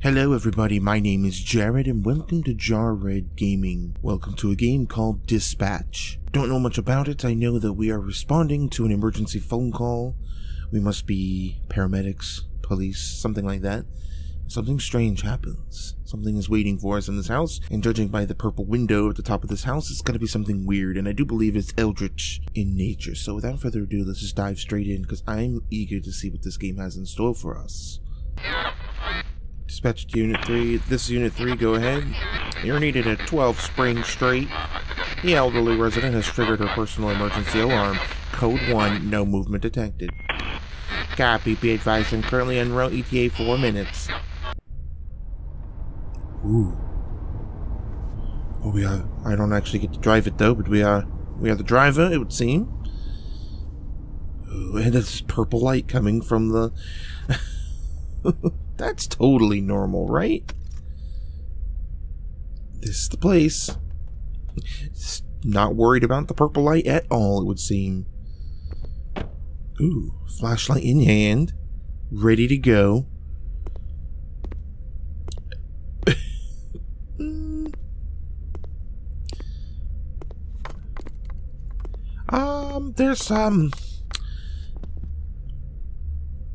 Hello everybody, my name is Jar Red and welcome to Jar Red Gaming. Welcome to a game called Dispatch. Don't know much about it, I know that we are responding to an emergency phone call. We must be paramedics, police, something like that. Something strange happens. Something is waiting for us in this house, and judging by the purple window at the top of this house, it's gotta be something weird, and I do believe it's eldritch in nature. So without further ado, let's just dive straight in, because I'm eager to see what this game has in store for us. Dispatched to Unit 3. This is Unit 3, go ahead. You're needed at 12 Spring Street. The elderly resident has triggered her personal emergency alarm. Code 1, no movement detected. Copy, be advised I'm currently en route ETA 4 minutes. Ooh. Oh, we are. I don't actually get to drive it though, but we are. We are the driver, it would seem. Ooh, and this purple light coming from the. That's totally normal, right? This is the place. Not worried about the purple light at all, it would seem. Ooh, flashlight in hand, ready to go. um, there's um,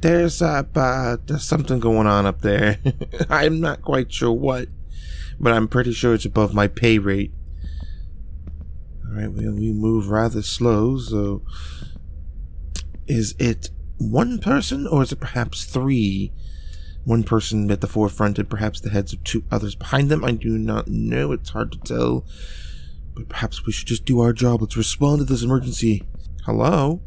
there's uh, uh, there's something going on up there. I'm not quite sure what, but I'm pretty sure it's above my pay rate. All right, well, we move rather slow, so is it one person or is it perhaps three? One person at the forefront and perhaps the heads of two others behind them. I do not know. It's hard to tell. But perhaps we should just do our job. Let's respond to this emergency. Hello?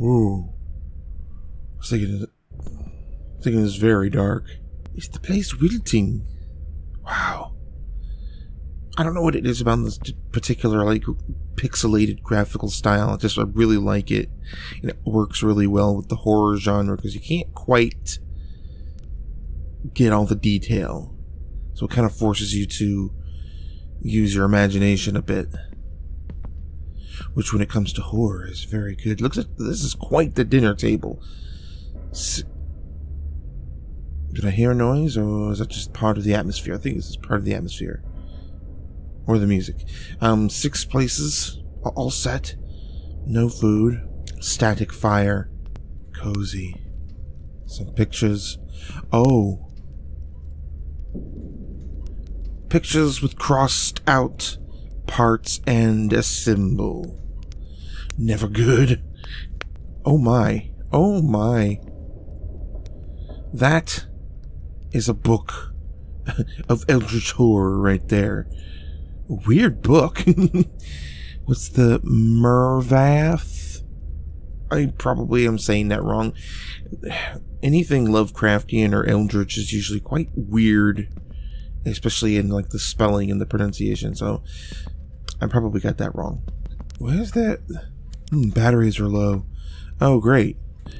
Ooh. I was thinking, thinking it's very dark. Is the place wilting? Wow. I don't know what it is about this particular like pixelated graphical style. Just I really like it, and it works really well with the horror genre because you can't quite get all the detail, so it kind of forces you to use your imagination a bit. Which, when it comes to horror, is very good. Looks like this is quite the dinner table. S Did I hear a noise, or is that just part of the atmosphere? I think this is part of the atmosphere or the music. Um, six places, all set. No food. Static fire. Cozy. Some pictures. Oh. Pictures with crossed out parts and a symbol. Never good. Oh my. Oh my. That is a book of Eldritch Horror right there weird book. What's the Mervath? I probably am saying that wrong. Anything Lovecraftian or Eldritch is usually quite weird, especially in like the spelling and the pronunciation. So I probably got that wrong. Where's that? Hmm, batteries are low. Oh, great.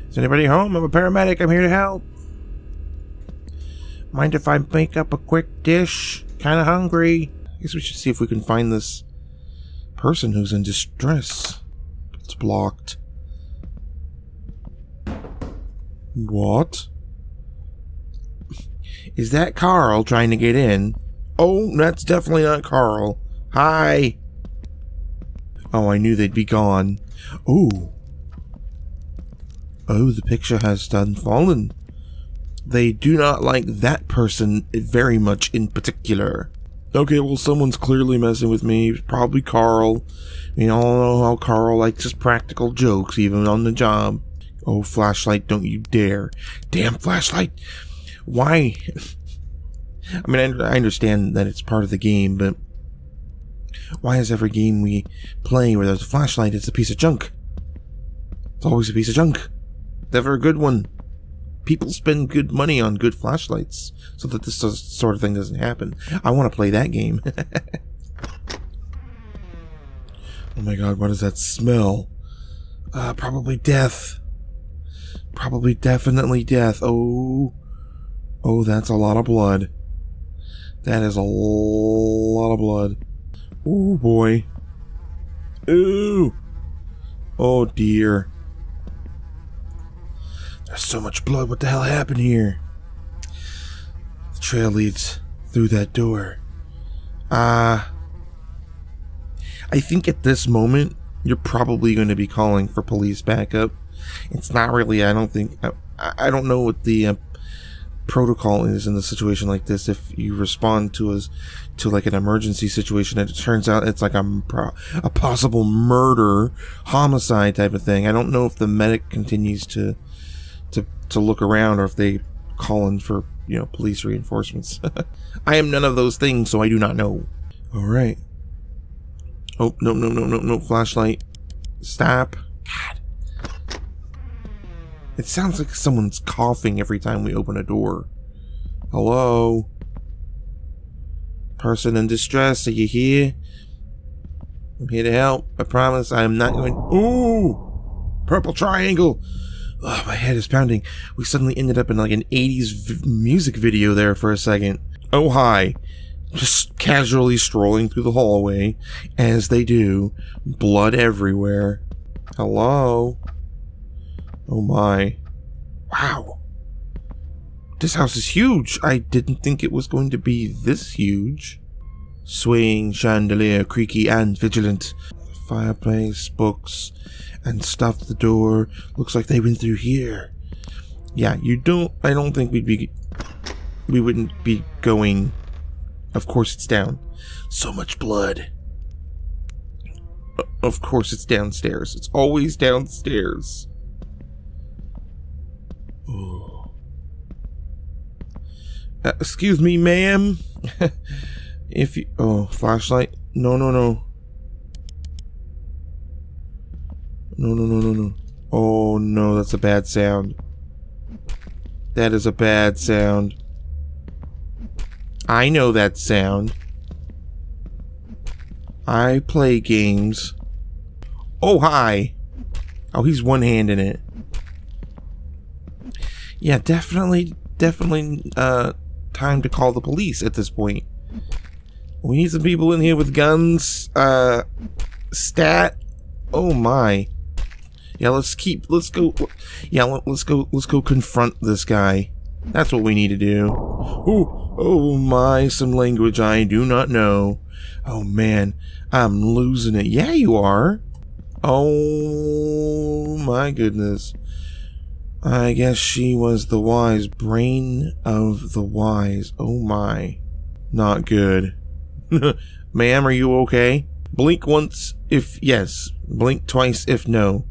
Is anybody home? I'm a paramedic. I'm here to help. Mind if I make up a quick dish? Kinda hungry. I guess we should see if we can find this person who's in distress. It's blocked. What? Is that Carl trying to get in? Oh, that's definitely not Carl. Hi. Oh, I knew they'd be gone. Oh. Oh, the picture has done fallen. They do not like that person very much in particular. Okay, well, someone's clearly messing with me. Probably Carl. You all know how Carl likes his practical jokes, even on the job. Oh, flashlight, don't you dare. Damn flashlight! Why? I mean, I understand that it's part of the game, but why is every game we play where there's a flashlight, it's a piece of junk? It's always a piece of junk. Never a good one people spend good money on good flashlights so that this sort of thing doesn't happen. I want to play that game. oh my god, what does that smell? Uh, probably death. Probably definitely death. Oh. Oh, that's a lot of blood. That is a lot of blood. Oh boy. Ooh. Oh dear. There's so much blood. What the hell happened here? The trail leads through that door. Ah. Uh, I think at this moment, you're probably going to be calling for police backup. It's not really, I don't think, I, I don't know what the uh, protocol is in a situation like this. If you respond to us to like an emergency situation and it turns out it's like a, a possible murder, homicide type of thing. I don't know if the medic continues to, to, to look around or if they call in for, you know, police reinforcements. I am none of those things, so I do not know. All right. Oh, no, no, no, no, no. Flashlight. Stop. God. It sounds like someone's coughing every time we open a door. Hello? Person in distress, are you here? I'm here to help. I promise I am not going... Ooh! Purple triangle! Oh, my head is pounding. We suddenly ended up in like an 80s music video there for a second. Oh, hi just casually strolling through the hallway, as they do, blood everywhere. Hello? Oh my. Wow. This house is huge. I didn't think it was going to be this huge. Swaying chandelier, creaky and vigilant. Fireplace, books, and stuff the door. Looks like they went through here. Yeah, you don't, I don't think we'd be, we wouldn't be going of course it's down. So much blood. Of course it's downstairs. It's always downstairs. Oh. Uh, excuse me, ma'am. if you... Oh, flashlight. No, no, no. No, no, no, no, no. Oh, no, that's a bad sound. That is a bad sound. I know that sound. I play games. Oh, hi. Oh, he's one hand in it. Yeah, definitely, definitely, uh, time to call the police at this point. We need some people in here with guns, uh, stat. Oh my. Yeah, let's keep, let's go, yeah, let's go, let's go confront this guy. That's what we need to do. Oh, oh my, some language I do not know. Oh man, I'm losing it. Yeah, you are. Oh my goodness. I guess she was the wise brain of the wise. Oh my. Not good. Ma'am, are you okay? Blink once if yes. Blink twice if no.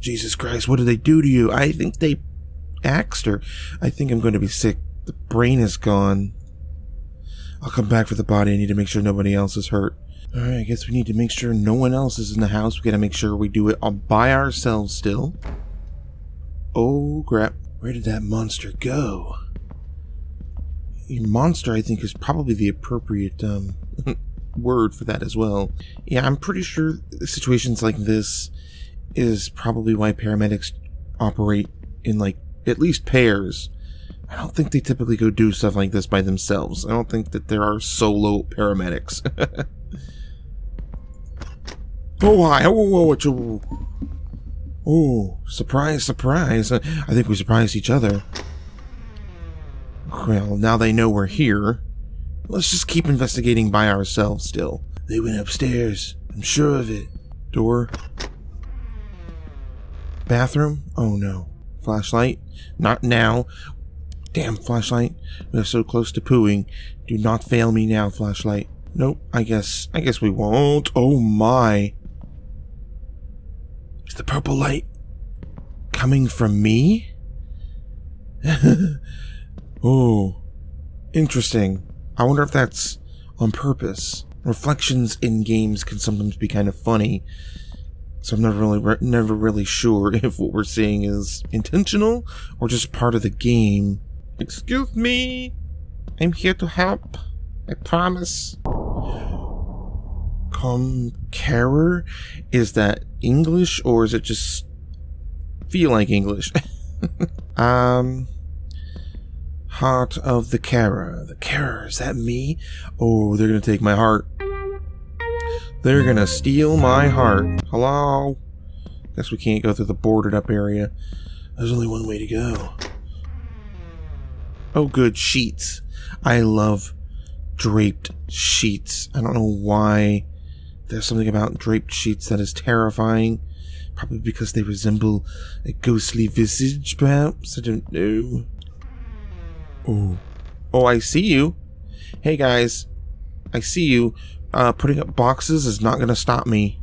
Jesus Christ, what did they do to you? I think they axed her. I think I'm going to be sick. The brain is gone. I'll come back for the body. I need to make sure nobody else is hurt. Alright, I guess we need to make sure no one else is in the house. We gotta make sure we do it all by ourselves still. Oh, crap. Where did that monster go? Monster, I think, is probably the appropriate um, word for that as well. Yeah, I'm pretty sure situations like this is probably why paramedics operate in, like, at least pairs. I don't think they typically go do stuff like this by themselves. I don't think that there are solo paramedics. oh, hi. Oh, oh, oh, surprise, surprise. I think we surprised each other. Well, now they know we're here. Let's just keep investigating by ourselves still. They went upstairs. I'm sure of it. Door. Bathroom? Oh no. Flashlight? Not now. Damn, flashlight. We're so close to pooing. Do not fail me now, flashlight. Nope, I guess, I guess we won't. Oh my. Is the purple light coming from me? oh, interesting. I wonder if that's on purpose. Reflections in games can sometimes be kind of funny. So I'm never really never really sure if what we're seeing is intentional or just part of the game. Excuse me. I'm here to help. I promise. Conqueror? Is that English or is it just feel like English? um Heart of the Carer. The Carer, is that me? Oh, they're gonna take my heart. They're gonna steal my heart. Hello? Guess we can't go through the boarded up area. There's only one way to go. Oh, good. Sheets. I love draped sheets. I don't know why there's something about draped sheets that is terrifying. Probably because they resemble a ghostly visage, perhaps? I don't know. Oh. Oh, I see you. Hey, guys. I see you. Uh, putting up boxes is not gonna stop me.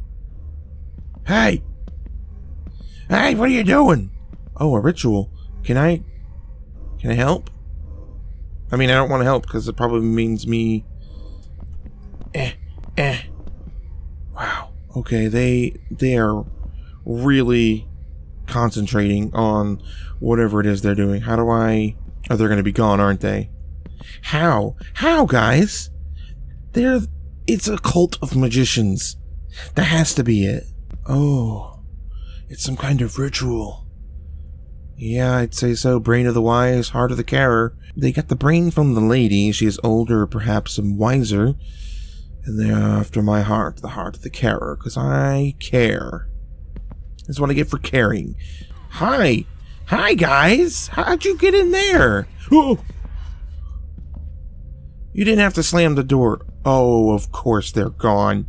Hey! Hey, what are you doing? Oh, a ritual. Can I... Can I help? I mean, I don't want to help because it probably means me... Okay, they, they are really concentrating on whatever it is they're doing. How do I... Oh, they're going to be gone, aren't they? How? How, guys? They're... It's a cult of magicians. That has to be it. Oh. It's some kind of ritual. Yeah, I'd say so. Brain of the wise, heart of the carer. They got the brain from the lady. She is older, perhaps, and wiser. And they're after my heart, the heart of the carer, because I care. That's what I get for caring. Hi! Hi, guys! How'd you get in there? Oh! You didn't have to slam the door. Oh, of course they're gone.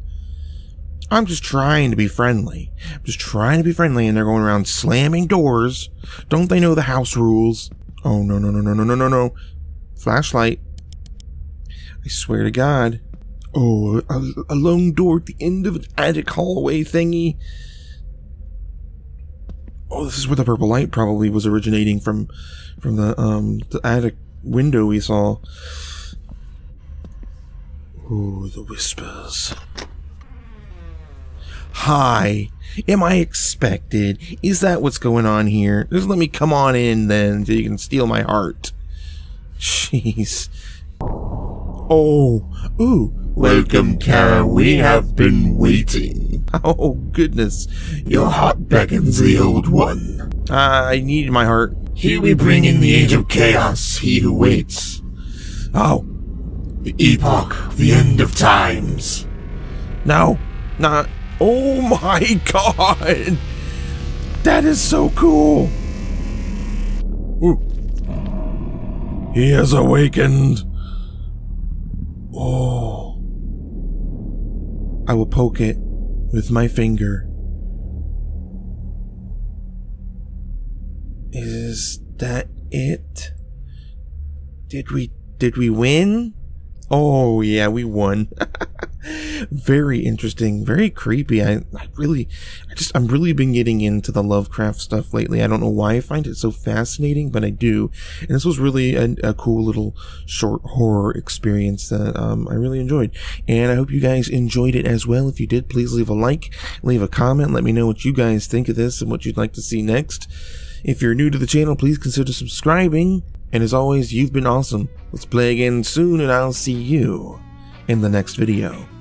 I'm just trying to be friendly. I'm just trying to be friendly and they're going around slamming doors. Don't they know the house rules? Oh, no, no, no, no, no, no, no, no. Flashlight. I swear to God. Oh, a, a lone door at the end of an attic hallway thingy. Oh, this is where the purple light probably was originating from, from the, um, the attic window we saw. Ooh, the whispers. Hi. Am I expected? Is that what's going on here? Just let me come on in then so you can steal my heart. Jeez. Oh. Ooh. Welcome, Kara. We have been waiting. Oh, goodness. Your heart beckons the old one. Uh, I need my heart. Here we bring in the age of chaos, he who waits. Oh. The epoch, the end of times. No. Not. Oh my god! That is so cool! Ooh. He has awakened. Oh. I will poke it with my finger. Is that it? Did we did we win? Oh yeah, we won. very interesting, very creepy. I, I really, I just, I'm really been getting into the Lovecraft stuff lately. I don't know why I find it so fascinating, but I do. And this was really a, a cool little short horror experience that um, I really enjoyed. And I hope you guys enjoyed it as well. If you did, please leave a like, leave a comment, let me know what you guys think of this and what you'd like to see next. If you're new to the channel, please consider subscribing. And as always, you've been awesome. Let's play again soon, and I'll see you in the next video.